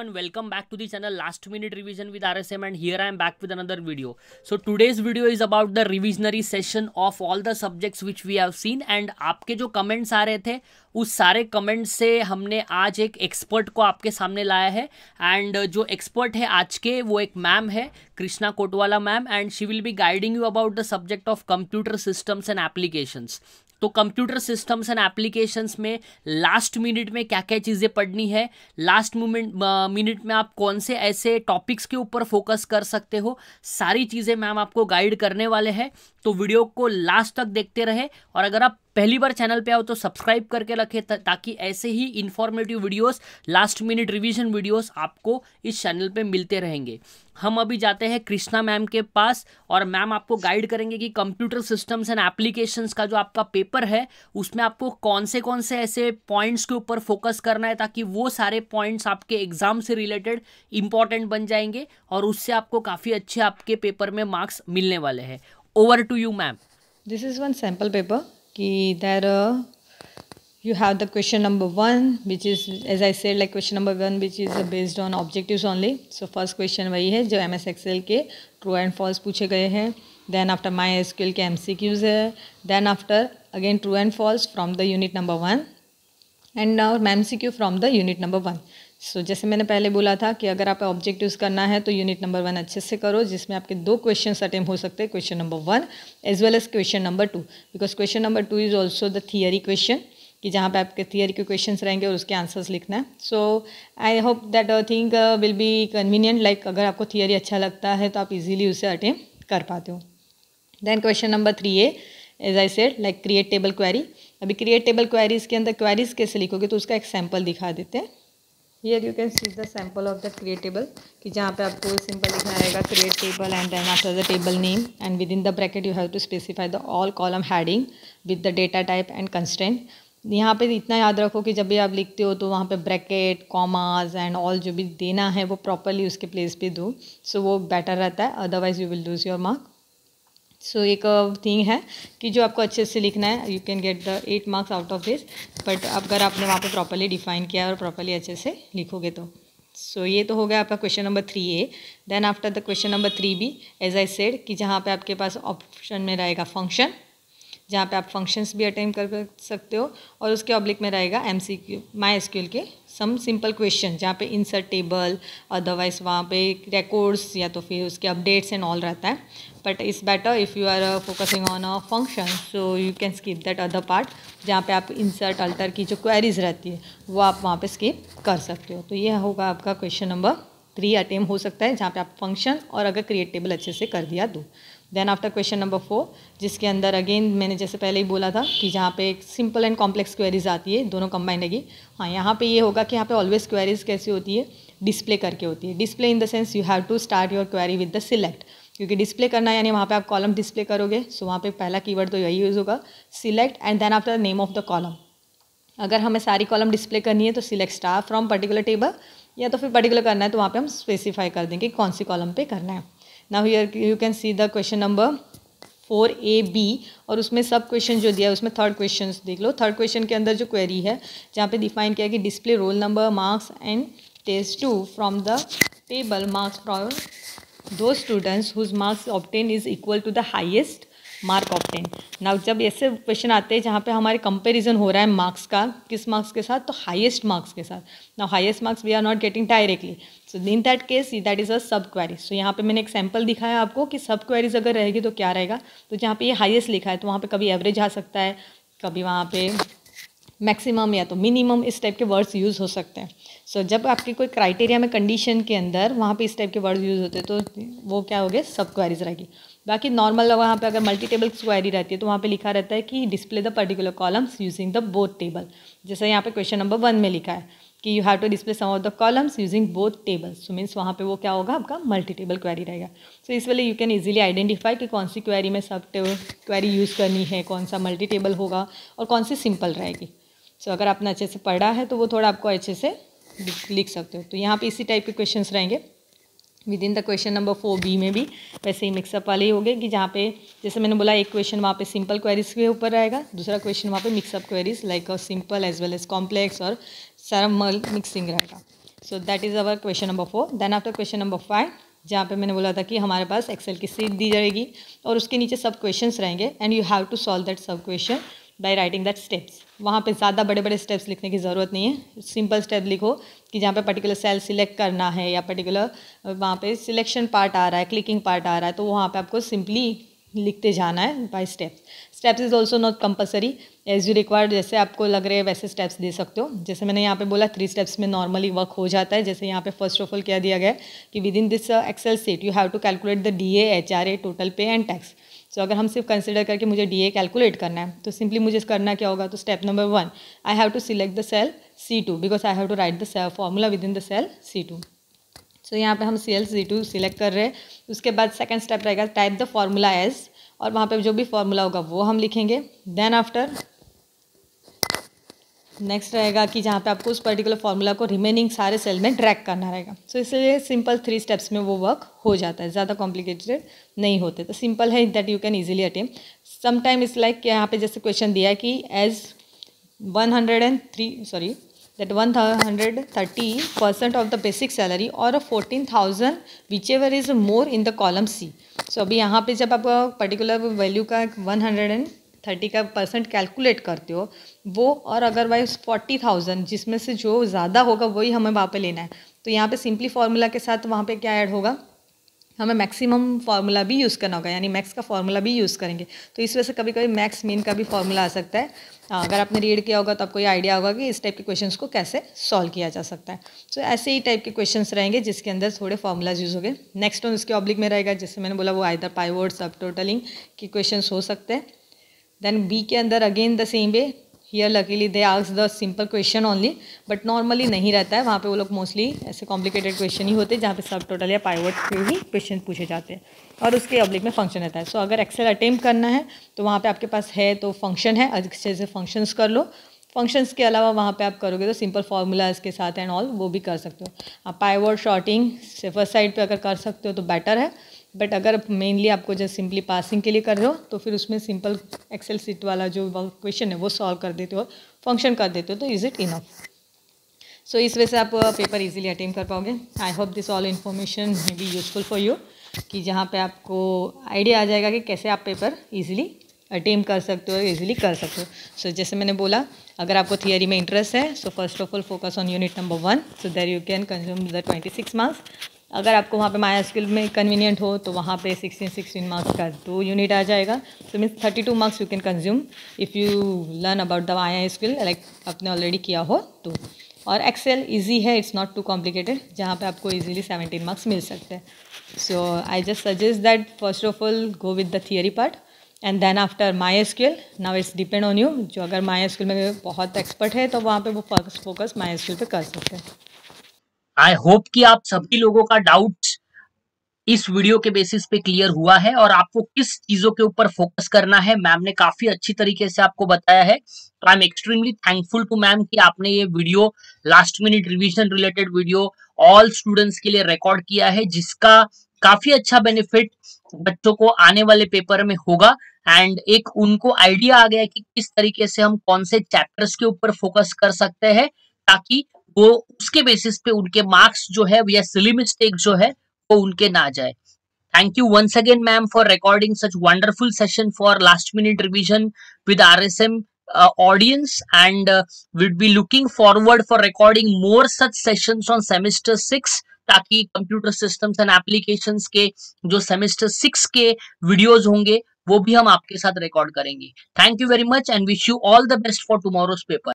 and welcome back to the channel last minute revision with rsm and here i am back with another video so today's video is about the revisionary session of all the subjects which we have seen and आपके जो comments आ रहे थे उस सारे comments से हमने आज एक एक्सपर्ट को आपके सामने लाया है एंड जो एक्सपर्ट है आज के वो एक मैम है Krishna Kotwala ma'am and she will be guiding you about the subject of computer systems and applications तो कंप्यूटर सिस्टम्स एंड एप्लीकेशंस में लास्ट मिनट में क्या क्या चीज़ें पढ़नी है? लास्ट मोमेंट मिनट में आप कौन से ऐसे टॉपिक्स के ऊपर फोकस कर सकते हो? सारी चीज़ें मैम आपको गाइड करने वाले हैं। तो वीडियो को लास्ट तक देखते रहे और अगर आप पहली बार चैनल पे आओ तो सब्सक्राइब करके रखें ताकि ऐसे ही informative videos last minute revision videos आपको इस चैनल पे मिलते रहेंगे। हम अभी जाते हैं कृष्णा मैम के पास और मैम आपको गाइड करेंगे कि कंप्यूटर सिस्टम्स एंड एप्लीकेशंस का जो आपका पेपर है, उसमें आपको कौन से कौन से ऐसे पॉइंट्स के ऊपर फोकस करना है ताकि वो सारे पॉइंट्स आपके एग्ज़ाम से रिलेटेड इंपॉर्टेंट बन जाएँगे और उससे आपको काफ़ी अच्छे आपके पेपर में मार्क्स मिलने वाले हैं। Over to you ma'am this is one sample paper कि there you have the question number one which is as I said like question number one which is based on objective only so first question वही है जो M S Excel के true and false पूछे गए हैं. Then after my S Q L के M C Qs है. Then after again true and false from the unit number one and now ma'am C Q from the unit number one so so, जैसे मैंने पहले बोला था कि अगर आप ऑब्जेक्टिव्स करना है तो यूनिट नंबर वन अच्छे से करो जिसमें आपके दो क्वेश्चन अटेम्प हो सकते हैं question number one as well as question number two because question number two is also the theory question कि जहाँ पे आपके थियरी के क्वेश्चन रहेंगे और उसके आंसर्स लिखना है। So I hope that think will be convenient like अगर आपको थियरी अच्छा लगता है तो आप इजीली उसे अटेम्प कर पाते हो। Then question number three A as I said like create table query अभी क्रिएट टेबल क्वेरीज के अंदर क्वेरीज कैसे लिखोगे तो उसका एक सैंपल दिखा देते हैं। Here you can see the sample of the create table कि जहाँ पे आपको सिंपल लिखना रहेगा create table and then after the table name and within the bracket you have to specify the all column heading with the data type and constant यहाँ पे इतना याद रखो कि जब भी आप लिखते हो तो वहाँ पे ब्रैकेट कॉमाज एंड ऑल जो भी देना है वो प्रॉपरली उसके प्लेस पे दो सो so, वो बेटर रहता है otherwise you will lose your mark so एक थिंग है कि जो आपको अच्छे से लिखना है you can get the eight marks out of this but अगर आपने वहाँ पे प्रॉपरली डिफाइन किया और प्रॉपरली अच्छे से लिखोगे तो। सो so, ये तो हो गया आपका question number three A then after the question number three B as I said कि जहाँ पे आपके पास ऑप्शन में रहेगा फ़ंक्शन जहाँ पे आप फ़ंक्शंस भी अटेंड कर सकते हो और उसके ऑब्लिक में रहेगा M C Q my S Q L के सम सिंपल क्वेश्चन जहाँ पे इंसर्ट टेबल अदरवाइज़ वहाँ पे रिकॉर्ड्स या तो फिर उसके अपडेट्स एंड ऑल रहता है। But it's better if you are focusing on a function so you can skip that other part जहाँ पे आप इंसर्ट अल्टर की जो क्वेरीज रहती है, वो आप वहाँ पे स्किप कर सकते हो। तो ये होगा आपका क्वेश्चन नंबर थ्री अटेम हो सकता है जहाँ पे आप फ़ंक्शन और अगर क्रिएट टेबल अच्छे से कर दिया दो then after question number four जिसके अंदर अगेन मैंने जैसे पहले ही बोला था कि जहाँ पे एक सिंपल एंड कॉम्प्लेक्स क्वेरीज आती है, दोनों कंबाइन लगी हाँ यहाँ पे ये होगा कि यहाँ पे ऑलवेज क्वेरीज कैसी होती है? डिस्प्ले करके होती है। Display in the sense you have to start your query with the select क्योंकि डिस्प्ले करना यानी वहाँ पे आप कॉलम डिस्प्ले करोगे सो वहाँ पे पहला कीवर्ड तो यही यूज़ होगा। Select and then after name of the column अगर हमें सारी कॉलम डिस्प्ले करनी है तो select star from particular table या तो फिर पर्टिकुलर करना है तो वहाँ पे हम स्पेसिफाई कर देंगे कौन सी कॉलम पे करना है। Now here you can see the question number four A B और उसमें सब क्वेश्चन जो दिया है, उसमें थर्ड क्वेश्चन देख लो। थर्ड क्वेश्चन के अंदर जो क्वेरी है, जहाँ पे डिफाइन किया कि display roll number marks and test two from the table marks from the students whose marks obtain is equal to the highest mark of ten now जब ऐसे क्वेश्चन आते हैं जहाँ पे हमारे कंपैरिजन हो रहा है मार्क्स का, किस मार्क्स के साथ? तो हाईएस्ट मार्क्स के साथ. Now highest marks we are not getting directly so in that case that is a sub query so यहाँ पे मैंने एक सैंपल दिखाया आपको कि सब क्वेरीज अगर रहेगी तो क्या रहेगा? तो जहाँ पे ये हाईएस्ट लिखा है तो वहाँ पर कभी एवरेज आ सकता है, कभी वहाँ पे मैक्सिमम या तो मिनिमम इस टाइप के वर्ड्स यूज़ हो सकते हैं। सो so, जब आपकी कोई क्राइटेरिया में कंडीशन के अंदर वहाँ पे इस टाइप के वर्ड्स यूज़ होते हैं तो वो क्या हो गया सब क्वेरीज रहेगी। बाकी नॉर्मल वहाँ पे अगर मल्टी टेबल क्वायरी रहती है तो वहाँ पे लिखा रहता है कि display the particular columns using the both table जैसे यहाँ पे क्वेश्चन नंबर वन में लिखा है कि you have to display some of the columns using both tables so means वहाँ पे वो क्या होगा? आपका मल्टी टेबल क्वेरी रहेगा। सो so, इस वाले यू कैन ईजिली आइडेंटिफाई कि कौन सी क्वेरी में सब क्वेरी यूज़ करनी है कौन सा मल्टी टेबल होगा और कौन सी सिंपल रहेगी। सो अगर आपने अच्छे से पढ़ा है तो वो थोड़ा आपको अच्छे से लिख सकते हो। तो यहाँ पे इसी टाइप के क्वेश्चन रहेंगे। Within the question number four B में भी वैसे ही मिक्सअप वाले ही होंगे, कि जहाँ पे जैसे मैंने बोला, एक क्वेश्चन वहाँ पे सिंपल क्वेरीज के ऊपर रहेगा, दूसरा क्वेश्चन वहाँ पे mix up queries like simple as well as complex और सारा मिक्सिंग रहेगा। So that is our question number four then after question number five जहाँ पे मैंने बोला था कि हमारे पास एक्सेल की सीट दी जाएगी, और उसके नीचे सब क्वेश्चंस रहेंगे and you have to solve that sub question by writing that steps वहाँ पे ज़्यादा बड़े बड़े स्टेप्स लिखने की ज़रूरत नहीं है। सिंपल स्टेप लिखो कि जहाँ पे पर्टिकुलर सेल सिलेक्ट करना है या पर्टिकुलर वहाँ पे सिलेक्शन पार्ट आ रहा है क्लिकिंग पार्ट आ रहा है तो वहाँ पे आपको सिंपली लिखते जाना है by steps steps is also not compulsory as you required जैसे आपको लग रहे हैं वैसे स्टेप्स दे सकते हो। जैसे मैंने यहाँ पे बोला थ्री स्टेप्स में नॉर्मली वर्क हो जाता है। जैसे यहाँ पे फ़र्स्ट ऑफ़ ऑल क्या दिया गया कि within this Excel sheet you have to calculate the D H R A total pay and tax so so, अगर हम सिर्फ़ कंसिडर करके मुझे डी ए कैलकुलेट करना है तो सिंपली मुझे करना क्या होगा? तो step number one I have to select the cell C two because I have to write the formula within the cell C two so यहाँ पे हम C L C two select कर रहे हैं। उसके बाद सेकेंड स्टेप रहेगा type the formula as और वहाँ पे जो भी फॉर्मूला होगा वो हम लिखेंगे। देन आफ्टर नेक्स्ट रहेगा कि जहाँ पे आपको उस पर्टिकुलर फॉर्मूला को रिमेनिंग सारे सेल में ड्रैक करना रहेगा। सो so, इसलिए सिंपल थ्री स्टेप्स में वो वर्क हो जाता है। ज़्यादा कॉम्प्लिकेटेड नहीं होते। तो सिंपल है that you can easily attempt sometimes like यहाँ पे जैसे क्वेश्चन दिया कि as one hundred and three sorry that one hundred thirty percent of the basic salary or whichever is more in the column C so अभी यहाँ पे जब आप पर्टिकुलर वैल्यू का वन हंड्रेड एंड थर्टी का percent calculate करते हो वो और अदरवाइज़ फोर्टी थाउज़ेंड जिसमें से जो ज़्यादा होगा वही हमें वहाँ पे लेना है। तो यहाँ पे सिंपली फार्मूला के साथ वहाँ पे क्या ऐड होगा? हमें मैक्सिमम फार्मूला भी यूज़ करना होगा यानी मैक्स का फार्मूला भी यूज़ करेंगे। तो इस वजह से कभी कभी मैक्स मीन का भी फार्मूला आ सकता है। हाँ अगर आपने रीड किया होगा तो आपको ये आइडिया होगा कि इस टाइप के क्वेश्चंस को कैसे सॉल्व किया जा सकता है। सो so, ऐसे ही टाइप के क्वेश्चंस रहेंगे जिसके अंदर थोड़े फार्मूलाज यूज़ होंगे। नेक्स्ट वन उसके ऑब्लिक में रहेगा जैसे मैंने बोला वो आइदर पाइवोड सब टोटलिंग के क्वेश्चन हो सकते हैं। देन बी के अंदर again the same way here luckily they ask the simple question only but normally नहीं रहता है. वहाँ पे वो लोग मोस्टली ऐसे कॉम्प्लिकेटेड क्वेश्चन ही होते हैं जहाँ पे सब टोटल या पाइवट के ही क्वेश्चन पूछे जाते हैं. और उसके अब्लिक में फ़ंक्शन रहता है. सो so, अगर एक्सेल अटेम्प्ट करना है तो वहाँ पे आपके पास है तो फ़ंक्शन है. अच्छे से फ़ंक्शंस कर लो. फ़ंक्शंस के अलावा वहाँ पे आप करोगे तो सिंपल फार्मूलाज के साथ एंड ऑल वो भी कर सकते हो. आप पाइवट शॉर्टिंग सेफर साइड पे अगर कर सकते हो तो बेटर है. बट अगर मेनली आपको जस्ट सिंपली पासिंग के लिए कर रहे हो तो फिर उसमें सिंपल एक्सेल सीट वाला जो क्वेश्चन है वो सॉल्व कर देते हो फ़ंक्शन कर देते हो तो इज़ इट इनफ सो इस वजह से आप पेपर इजीली अटेम्प कर पाओगे। I hope this all information may be useful for you कि जहाँ पे आपको आइडिया आ जाएगा कि कैसे आप पेपर इजीली अटेम्प कर सकते हो इजीली कर सकते हो। सो so, जैसे मैंने बोला अगर आपको थियरी में इंटरेस्ट है so first of all focus on unit number one so there you can consume the twenty six marks अगर आपको वहाँ पे माया स्किल में कन्वीनियंट हो तो वहाँ पे सिक्सटीन सिक्सटीन मार्क्स का दो यूनिट आ जाएगा। So means thirty two marks you can consume if you learn about the MySQL like आपने ऑलरेडी किया हो तो। और एक्सेल इजी है इट्स नॉट टू कॉम्प्लिकेटेड जहाँ पे आपको इजीली सेवेंटीन मार्क्स मिल सकते हैं। So I just suggest that first of all go with the theory part and then after MySQL now it's depend on you जो अगर my skill में बहुत एक्सपर्ट है तो वहाँ पे वो फोकस माई स्किल पे कर सकते हैं। आई होप कि आप सभी लोगों का डाउट इस वीडियो के बेसिस पे क्लियर हुआ है और आपको किस चीज़ों के ऊपर फोकस करना है मैम ने काफ़ी अच्छी तरीके से आपको बताया है। तो I am extremely thankful to ma'am कि आपने ये video last minute revision related video all students के लिए रिकॉर्ड किया है, जिसका काफ़ी अच्छा बेनिफिट बच्चों को आने वाले पेपर में होगा। एंड एक उनको आइडिया आ गया कि किस तरीके से हम कौन से चैप्टर्स के ऊपर फोकस कर सकते हैं, ताकि वो उसके बेसिस पे उनके मार्क्स जो है या सिली मिस्टेक जो है वो उनके ना जाए। Thank you once again ma'am for recording such wonderful session for last minute revision with R S M and uh, we'd be looking forward for recording more such sessions on semester 6 ताकि computer systems and applications के जो semester six के videos होंगे वो भी हम आपके साथ रिकॉर्ड करेंगे। Thank you very much and wish you all the best for tomorrow's paper